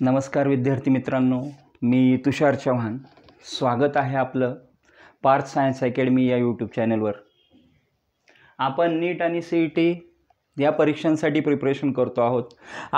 नमस्कार विद्यार्थी मित्रांनो मी तुषार चव्हाण स्वागत आहे आपलं पार्थ सायन्स अकॅडमी या यूट्यूब चॅनलवर आपण नीट आणि सी ई टी या परीक्षांसाठी प्रिपरेशन करतो आहोत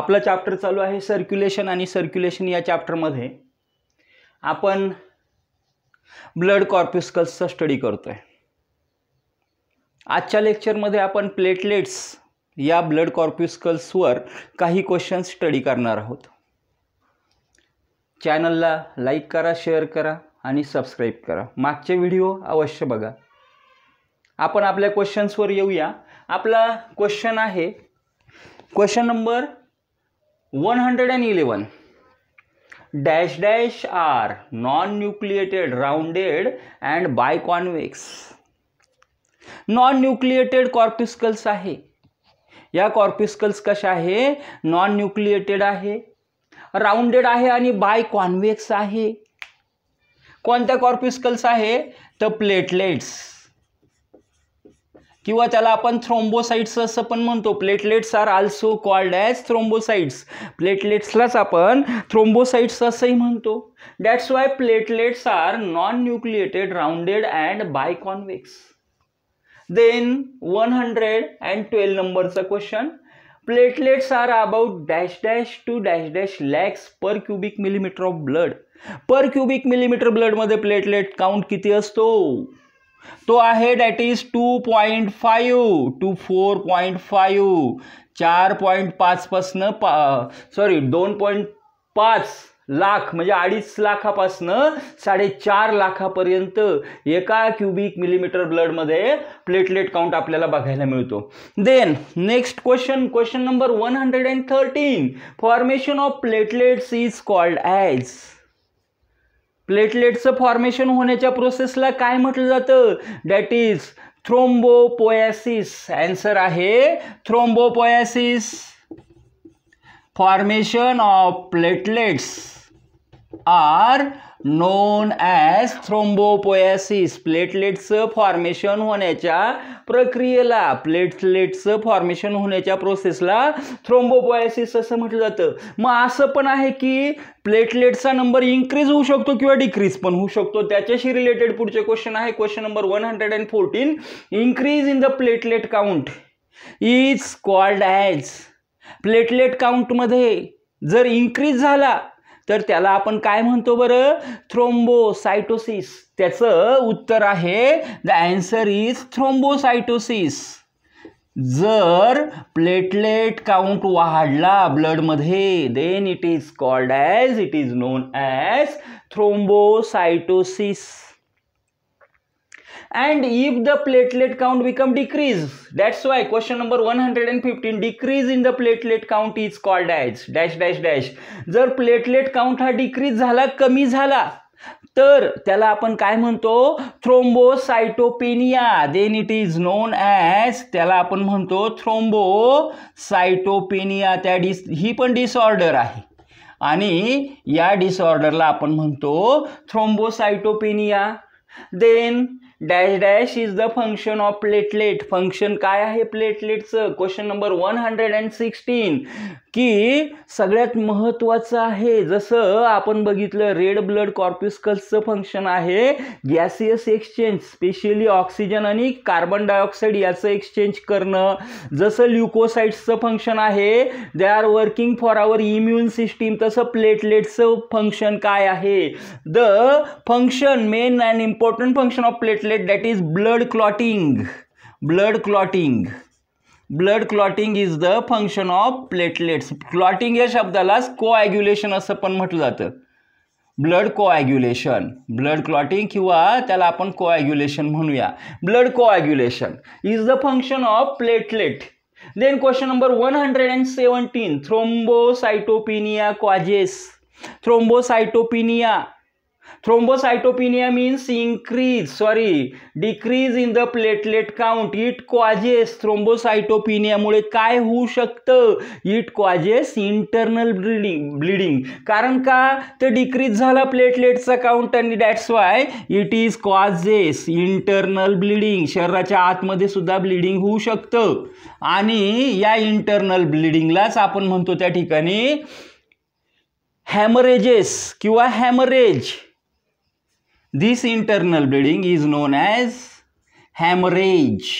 आपला चॅप्टर चालू आहे सर्क्युलेशन आणि सर्क्युलेशन या चॅप्टरमध्ये आपण ब्लड कॉर्प्युस्कल्सचा स्टडी करतो आहे आजच्या लेक्चरमध्ये आपण प्लेटलेट्स या ब्लड कॉर्प्युस्कल्सवर काही क्वेश्चन्स स्टडी करणार आहोत चॅनलला लाईक करा शेअर करा आणि सबस्क्राईब करा मागचे व्हिडिओ अवश्य बघा आपण आपल्या क्वेश्चन्सवर येऊया आपला क्वेश्चन आहे question number one hundred and eleven dash dash are non nucleated rounded and biconvex non nucleated corpuscles आहे या कॉर्पिस्कल्स कशा आहे नॉन न्यूक्लिएटेड आहे राउंडेड आहे आणि बाय कॉन्वेक्स आहे कोणत्या कॉर्पिस्कल्स आहे तर प्लेटलेट्स किंवा त्याला आपण थ्रोम्बोसाईट्स असं पण म्हणतो platelets are also called as thrombocytes प्लेटलेट्सलाच आपण थ्रोम्बोसाइट्स असंही म्हणतो that's why platelets are non nucleated rounded and biconvex then one hundred and twelve नंबरचा question platelets are about dash dash two dash dash lakhs per cubic millimetre of blood per cubic millimetre ब्लडमध्ये platelet count किती असतो तो आहे that is two point five to four point five चार point पाचपासनं पा sorry दोन point पाच लाख म्हणजे अडीच लाखापासनं साडेचार लाखापर्यंत एका क्युबिक मिलीमीटर ब्लडमध्ये प्लेटलेट काउंट आपल्याला बघायला मिळतो then next question question number one hundred and thirteen formation of platelets is called as प्लेटलेटचं formation होण्याच्या प्रोसेसला काय म्हटलं जातं दॅट इज थ्रोम्बोपोयासिस ॲन्सर आहे thrombopoiesis formation of platelets are known as thrombopoiesis प्लेटलेटचं formation होण्याच्या प्रक्रियेला प्लेटलेटचं फॉर्मेशन होण्याच्या प्रोसेसला थ्रोम्बोपोयासिस असं म्हटलं जातं मग असं पण आहे की प्लेटलेटचा नंबर इन्क्रीज होऊ शकतो किंवा डिक्रीज पण होऊ शकतो त्याच्याशी रिलेटेड पुढचे क्वेश्चन आहे question number one hundred and fourteen increase in the platelet count is called as platelet काउंटमध्ये जर इन्क्रीज झाला तर त्याला आपण काय म्हणतो बरं थ्रोम्बोसायटोसिस त्याचं उत्तर आहे द अँसर इज थ्रोम्बोसायटोसिस जर प्लेटलेट काउंट वाढला ब्लडमध्ये then it is called as it is known as thrombocytosis and if the platelet count become decrease that's why question number 115 decrease in the platelet count is called as dash dash dash जर platelet count हा decrease झाला कमी झाला तर त्याला आपण काय म्हणतो thrombocytopenia then it is known as त्याला आपण म्हणतो थ्रोम्बोसायटोपेनिया त्या डिस ही पण डिसऑर्डर आहे आणि या डिसऑर्डरला आपण म्हणतो thrombocytopenia then dash dash is the function of platelet function काय आहे प्लेटलेटचं question number one hundred and sixteen की सगळ्यात महत्त्वाचं आहे जसं आपण बघितलं रेड ब्लड कॉर्प्युस्कल्सचं फंक्शन आहे गॅसियस एक्सचेंज स्पेशली ऑक्सिजन आणि कार्बन डायऑक्साईड याचं एक्सचेंज करणं जसं ल्युकोसाइड्सचं फंक्शन आहे they are working for our immune system तसं प्लेटलेटचं फंक्शन काय आहे the function main and important function of platelet platelet that is blood clotting blood clotting blood clotting is the function of platelets clotting या शब्दाला coagulation असं पण म्हटलं जातं ब्लड कोॲग्युलेशन ब्लड क्लॉटिंग किंवा त्याला आपण कोॲग्युलेशन म्हणूया blood coagulation is the function of platelet then question number one hundred and seventeen thrombocytopenia causes thrombocytopenia thrombocytopenia means increase sorry decrease in the platelet count it causes थ्रोम्बोसायटोपिनियामुळे काय होऊ शकतं it causes internal bleeding bleeding कारण का तर decrease झाला प्लेटलेटचा count आणि that's why it is causes internal bleeding शरीराच्या आतमध्ये सुद्धा ब्लिडिंग होऊ शकतं आणि या इंटरनल ब्लिडिंगलाच आपण म्हणतो त्या ठिकाणी हॅमरेजेस किंवा haemorrhage This internal bleeding is known as hemorrhage.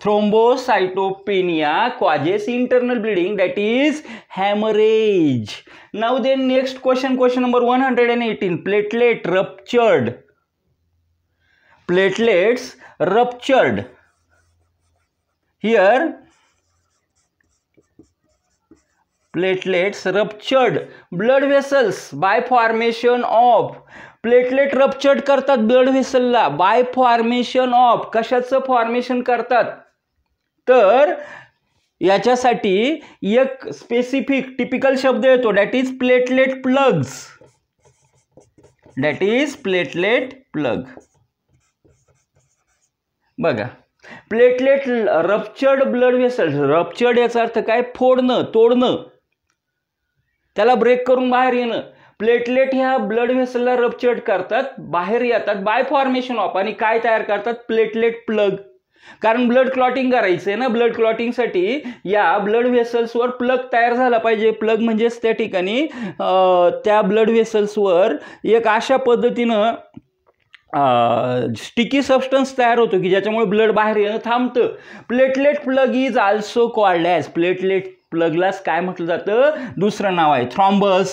Thrombocytopenia causes internal bleeding that is hemorrhage. Now then next question, question number 118, platelet ruptured. Platelets ruptured. Here platelets ruptured blood vessels by formation of platelet rupture करतात blood व्हेसलला by formation of कशाचं formation करतात तर याच्यासाठी एक specific typical शब्द येतो that is platelet plugs that is platelet plug बघा platelet ruptured blood vessel ruptured याचा अर्थ काय फोडणं तोडणं त्याला ब्रेक करून बाहेर येणं प्लेटलेट ह्या ब्लड व्हेसलला रपचर्ट करतात बाहेर येतात बाय फॉर्मेशन ऑफ आणि काय तयार करतात प्लेटलेट प्लग कारण ब्लड क्लॉटिंग करायचं आहे ना ब्लड क्लॉटिंगसाठी या ब्लड व्हेसल्सवर प्लग तयार झाला पाहिजे प्लग म्हणजेच त्या ठिकाणी त्या ब्लड व्हेसल्सवर एक अशा पद्धतीनं स्टिकी सबस्टन्स तयार होतो की ज्याच्यामुळे ब्लड बाहेर येणं थांबतं platelet plug is also called as platelet प्लगलाच काय म्हटलं जातं दुसरं नाव आहे thrombus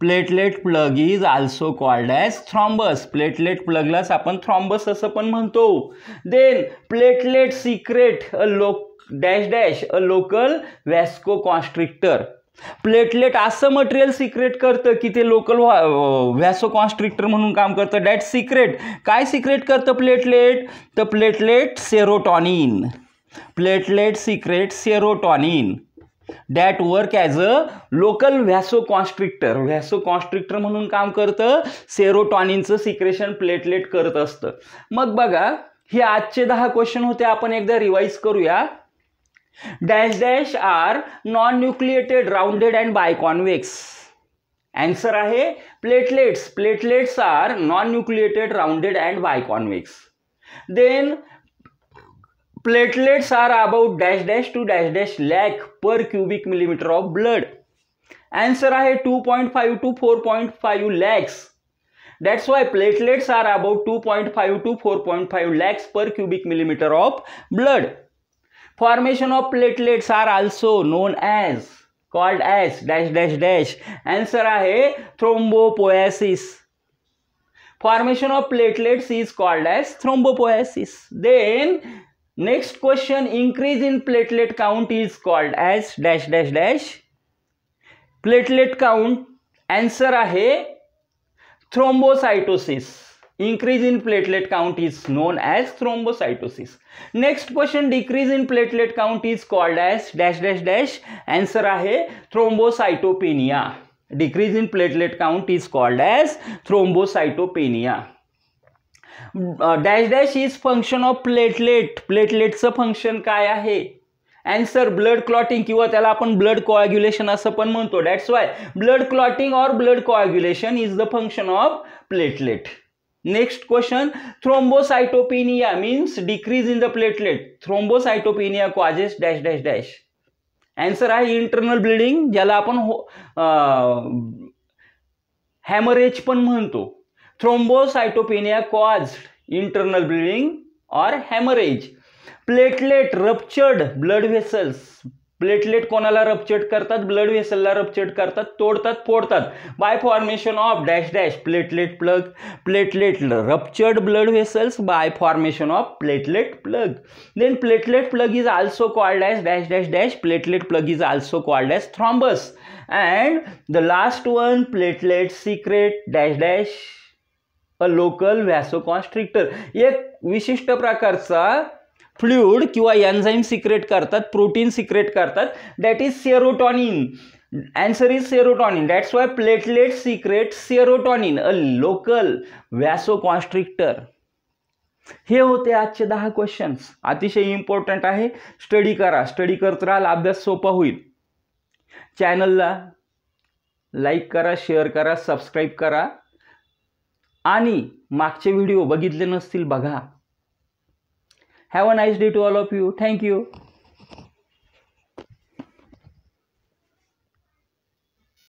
platelet plug is also called as thrombus platelet प्लगलाच आपण थ्रॉम्बस असं पण म्हणतो then platelet secrete a local dash dash a local vasoconstrictor platelet असं मटेरियल सिक्रेट करतं की ते लोकल व्हॅसो कॉन्स्ट्रिक्टर म्हणून काम करतं डॅट सिक्रेट काय सिक्रेट करतं प्लेटलेट तर platelet serotonin platelet secrete serotonin that work as a local vasoconstrictor vasoconstrictor म्हणून काम करतं सेरोटॉनिनचं सिक्रेशन प्लेटलेट करत असतं मग बघा हे आजचे दहा क्वेश्चन होते आपण एकदा रिवाइज करूया dash dash are non nucleated rounded and biconvex answer आहे platelets platelets are non nucleated rounded and biconvex then platelets are about dash dash two dash dash lakh per cubic millimetre of blood answer आहे 2.5 to 4.5 point five lakhs that's why platelets are about 2.5 point to 4.5 point lakhs per cubic millimetre of blood formation of platelets are also known as called as dash dash dash answer है thrombopoiesis formation of platelets is called as thrombopoiesis then Next question, increase in platelet count is called as dash dash dash. Platelet count answer ahe thrombocytosis. Increase in platelet count is known as thrombocytosis. Next question, decrease in platelet count is called as dash dash dash. Answer ahe thrombocytopenia. Decrease in platelet count is called as thrombocytopenia. Dash dash is function of platelet प्लेटलेटचं function काय आहे answer blood clotting किंवा त्याला आपण blood coagulation असं पण म्हणतो that's why blood clotting or blood coagulation is the function of platelet next question thrombocytopenia means decrease in the platelet thrombocytopenia causes dash dash dash answer आहे internal bleeding ज्याला आपण haemorrhage पण म्हणतो thrombocytopenia caused internal bleeding or haemorrhage platelet ruptured blood vessels platelet कोणाला ruptured करतात blood व्हेसलला ruptured करतात तोडतात फोडतात by formation of dash dash platelet plug platelet ruptured blood vessels by formation of platelet plug then platelet plug is also called as dash dash dash platelet plug is also called as thrombus and the last one platelet secrete dash dash a local vasoconstrictor एक विशिष्ट प्रकारचा fluid किंवा enzyme secret करतात protein secret करतात that is serotonin answer is serotonin that's why platelet secrete serotonin a local vasoconstrictor हे होते आजचे दहा क्वेश्चन्स अतिशय इम्पॉर्टंट आहे स्टडी करा स्टडी करत राहाल अभ्यास सोपा होईल चॅनलला लाईक करा शेअर करा सबस्क्राईब करा आणि मागचे व्हिडिओ बघितले नसतील बघा have a nice day to all of you thank you